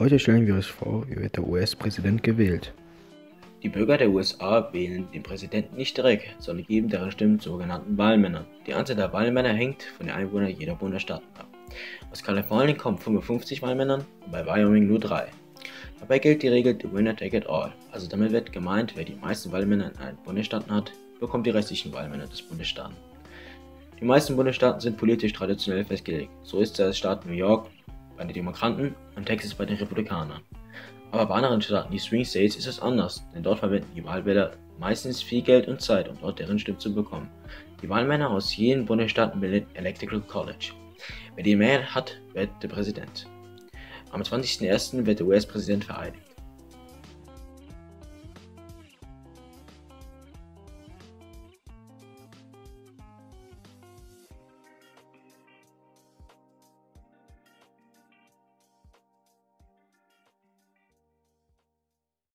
Heute stellen wir uns vor, wie wird der US-Präsident gewählt. Die Bürger der USA wählen den Präsidenten nicht direkt, sondern geben deren Stimmen sogenannten Wahlmännern. Die Anzahl der Wahlmänner hängt von den Einwohnern jeder Bundesstaaten ab. Aus Kalifornien kommen 55 Wahlmännern und bei Wyoming nur 3. Dabei gilt die Regel The Winner Take It All, also damit wird gemeint, wer die meisten Wahlmänner in einem Bundesstaat hat, bekommt die restlichen Wahlmänner des Bundesstaaten. Die meisten Bundesstaaten sind politisch traditionell festgelegt. So ist der Staat New York bei den Demokraten und Texas bei den Republikanern. Aber bei anderen Staaten wie Swing States ist es anders, denn dort verwenden die Wahlwähler meistens viel Geld und Zeit, um dort deren Stimme zu bekommen. Die Wahlmänner aus jedem Bundesstaat bilden Electoral College. Wer die Mehrheit hat, wird der Präsident. Am 20.01. wird der US-Präsident vereidigt.